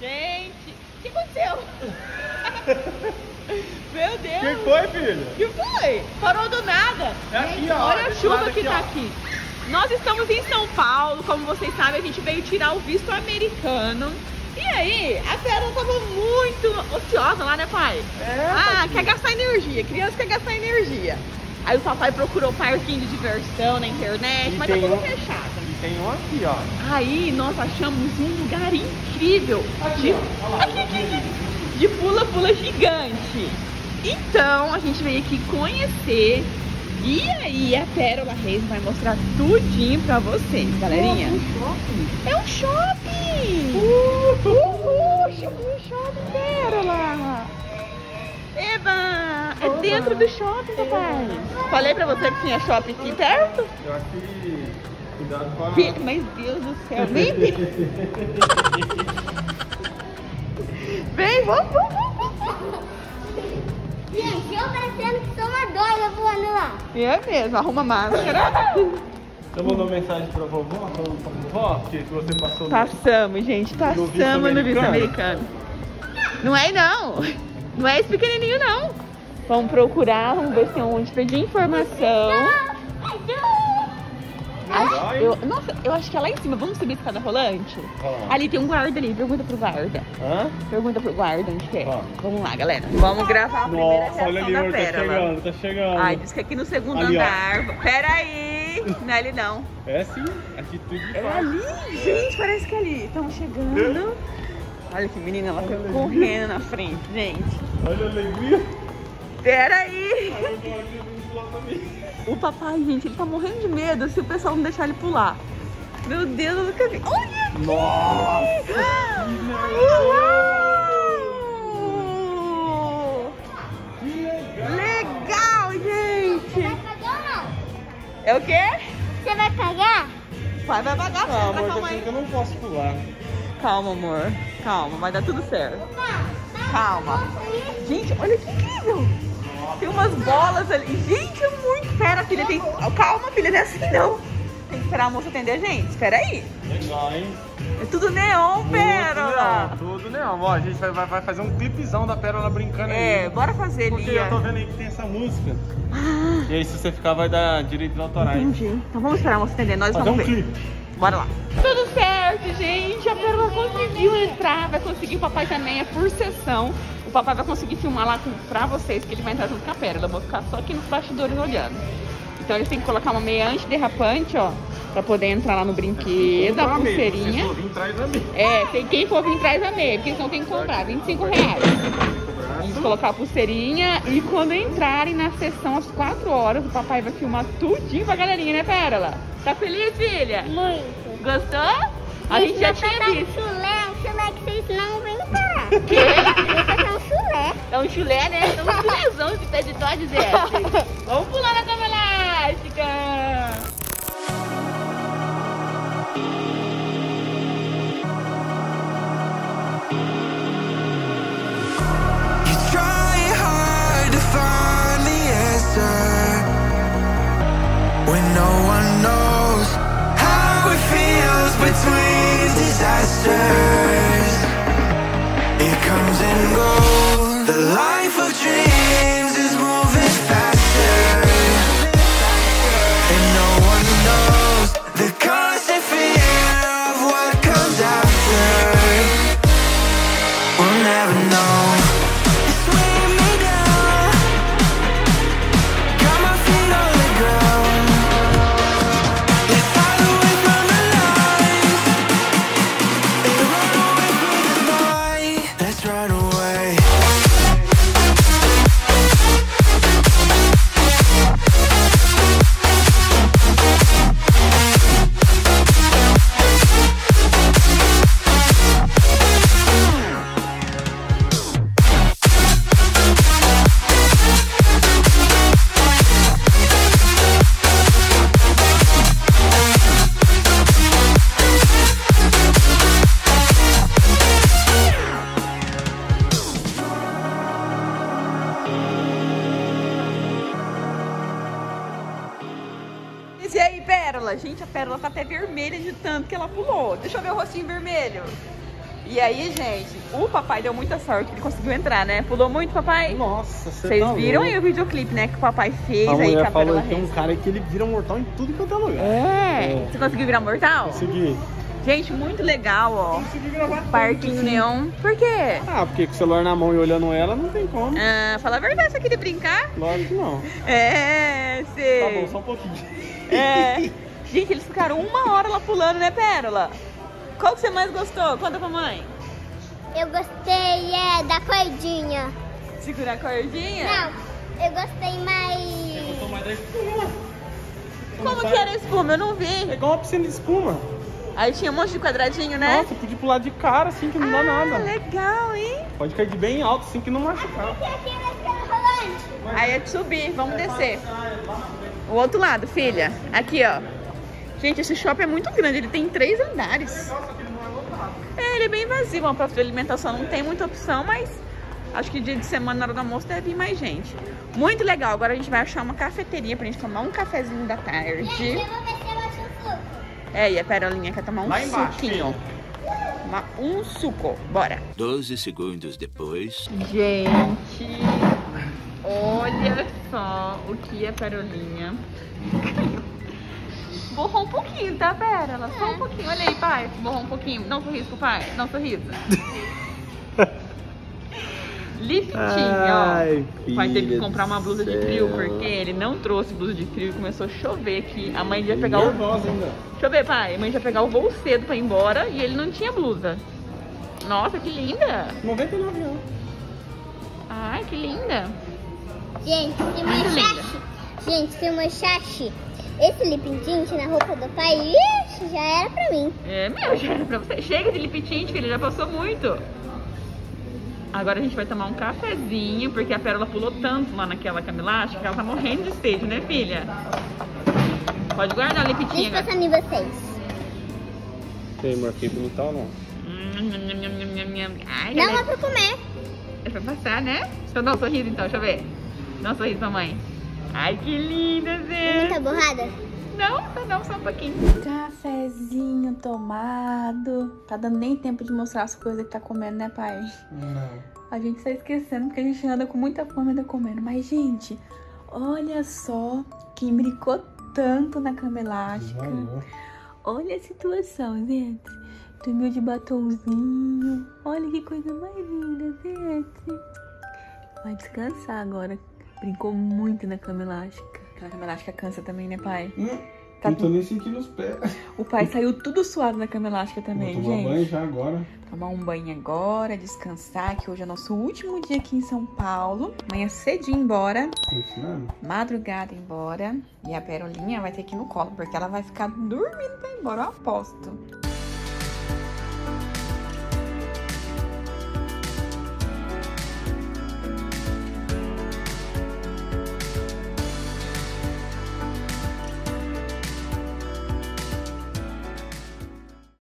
Gente, o que aconteceu? Meu Deus. O que foi, filho? O que foi? Parou do nada. É aqui, Gente, ó, Olha a chuva que aqui, tá ó. aqui. Nós estamos em São Paulo, como vocês sabem, a gente veio tirar o visto americano. E aí, a Pérola tava muito ociosa lá, né, pai? É, Ah, quer gastar energia. Criança quer gastar energia. Aí o papai procurou parquinho de diversão na internet, E mas tá tudo um- fechado. E tem um aqui, ó. Aí nós achamos um lugar incrível de, lá, aqui, de pula-pula gigante. Então a gente veio aqui conhecer. E aí a Pérola Reis vai mostrar tudinho pra vocês, galerinha. É um shopping! Uhul! O shopping, Pérola! Eba! É dentro do shopping, papai. Falei pra você que tinha shopping aqui perto? Eu acho que. Cuidado com a. Mas Deus do céu, vem, vem. Vamos, vamos. Gente, eu parecendo que sou uma doida voando lá. É mesmo, arruma máscara. Você mandou mensagem pra vovó? Pra pra vovó? Que você passou no- Passamos, gente, No passamos visto no visto americano? Não é não, não é esse pequenininho não. Vamos procurar, vamos ver se tem onde pedir informação. Eu, nossa, eu acho que é lá em cima. Vamos subir a escada rolante? Ó. Ali tem um guarda ali, pergunta pro guarda. Hã? Pergunta pro guarda onde que é. Ó. Vamos lá, galera. Vamos gravar a primeira Nossa, olha reação ali, da amor, tá Pérola. chegando, tá chegando. Ai, diz que aqui no segundo Ali, ó. andar. Peraí! Não é ali não. É sim, de É paz. ali, gente, parece que é ali. Estamos chegando. Olha que menina, ela foi correndo na frente, gente. Olha a alegria. Peraí! Olha o papai, gente, ele tá morrendo de medo se o pessoal não deixar ele pular. Meu Deus, eu nunca vi. Olha aqui! Nossa! Uau! Que legal! Legal, gente! É o quê? Você vai pagar? O pai vai pagar Ah, amor, calma aí. eu não posso pular. Calma, amor. Calma, vai dar tudo certo. Tá. Calma. Gente, olha que incrível. Tem umas bolas ali. Gente, é muito. Espera, filha. Tem... Calma, filha. Não é assim, não. Tem que esperar a moça atender a gente. Espera aí. Legal, hein? É tudo neon, pérola. Tudo neon, tudo neon. Ó, a gente vai, vai, vai fazer um clipezão da Pérola brincando É, aí. bora fazer, Porque Lia. eu tô vendo aí que tem essa música. Ah, E aí, se você ficar, vai dar direitos autorais. entendi. Então vamos esperar a moça atender. Nós Fazer um vamos ver. clipe. Bora lá. Tudo certo, gente. A Pérola conseguiu entrar. Vai conseguir. O papai também é por sessão. O papai vai conseguir filmar lá com, pra vocês, que ele vai entrar junto com a Pérola. Eu vou ficar só aqui nos bastidores olhando. Então eles têm que colocar uma meia antiderrapante, ó. Pra poder entrar lá no brinquedo, a pulseirinha. Se for vir, traz a meia. É, tem quem for vir traz a meia, porque senão tem que comprar, 25 reais. Vamos colocar a pulseirinha e quando entrarem na sessão às 4 horas, o papai vai filmar tudinho pra galerinha, né, Pérola? Tá feliz, filha? Muito. Gostou? A gente já tinha visto. chulé, um chulé que vocês não vêm parar. Fazer um chulé. É um chulé, né? É um chulézão de pé de dó dizer. Vamos pular na cama elástica. When no one knows how it feels between disasters. It comes and goes. The life vermelha de tanto que ela pulou. Deixa eu ver o rostinho vermelho. E aí, gente, o papai deu muita sorte, ele conseguiu entrar, né? Pulou muito, papai? Nossa, você Vocês tá viram louco. aí o videoclipe, né? Que o papai fez A aí com a falou que tem um cara que ele vira mortal em tudo quanto é lugar. É. É. Você conseguiu virar mortal? Consegui. Gente, muito legal, ó. Consegui gravar tudo. Parquinho neon. Por quê? Ah, porque com o celular na mão e olhando ela, não tem como. Ah, fala a verdade, você queria brincar? Lógico que não. É, sei. Tá bom, só um pouquinho. É. Gente, eles ficaram uma hora lá pulando, né, Pérola? Qual que você mais gostou? Conta pra mãe. Eu gostei é, da cordinha. Segurar a cordinha? Não, eu gostei mais. Tô mais da espuma. Como que era a espuma? Eu não É vi. igual uma piscina de espuma. Aí tinha um monte de quadradinho, né? Nossa, podia pular de cara assim que não dá ah, nada. legal, hein? Pode cair de bem alto assim que não machucar. Rolante. Aí é de subir, vamos descer. O outro lado, filha. Aqui, ó. Gente, esse shopping é muito grande, ele tem três andares. É, ele é bem vazio, uma praça de alimentação não tem muita opção, mas acho que dia de semana, na hora do almoço, deve vir mais gente. Muito legal, agora a gente vai achar uma cafeteria pra gente tomar um cafezinho da tarde. Gente, eu vou ver se eu acho o suco. É, e a Perolinha quer tomar um Lá embaixo, suquinho. Tomar um suco, bora. Doze segundos depois. Gente, olha só o que a Perolinha Borrou um pouquinho, tá, Pérola? Só um pouquinho. Olha aí, pai. Borrou um pouquinho. Não sorriso pro pai. Não sorriso. Liftinho, Ai, ó. O pai teve que comprar uma blusa de frio porque ele não trouxe blusa de frio e começou a chover aqui. A mãe ia pegar o. Nervosa ainda. Deixa eu ver, pai. A mãe ia pegar o voo cedo pra ir embora e ele não tinha blusa. Nossa, que linda! 99 anos. Ai, que linda! Gente, se manchasse. Gente, se manchasse esse lip tint na roupa do pai, ixi, já era pra mim. É, meu, já era pra você. Chega de lip tint, filha, já passou muito. Agora a gente vai tomar um cafezinho, porque a Pérola pulou tanto lá naquela cama elástica que ela tá morrendo de sede, né, filha? Pode guardar o lip tint Deixa passando em vocês. Tem, fiquei bonitão ou não? Ai, Não ela é pra comer. é pra passar, né? Deixa eu dar um sorriso então, deixa eu ver. Dá um sorriso pra mãe. Ai, que linda, Zé. Borrada. Não, tá não, só um pouquinho. Cafezinho tomado. Tá dando nem tempo de mostrar as coisas que tá comendo, né, pai? Não. A gente tá esquecendo porque a gente anda com muita fome e ainda comendo. Mas, gente, olha só quem brincou tanto na cama elástica. Olha a situação, gente. Dormiu de batomzinho. Olha que coisa mais linda, gente. Vai descansar agora. Brincou muito na cama elástica. Aquela cama elástica cansa também, né, pai? Tá Não tô nem sentindo os pés. O pai saiu tudo suado na cama elástica também, Vou tomar gente. banho já agora. Tomar um banho agora, descansar, que hoje é nosso último dia aqui em São Paulo. Amanhã cedinho embora, Ensinando. madrugada embora. E a Perolinha vai ter que ir no colo, porque ela vai ficar dormindo pra ir embora, eu aposto.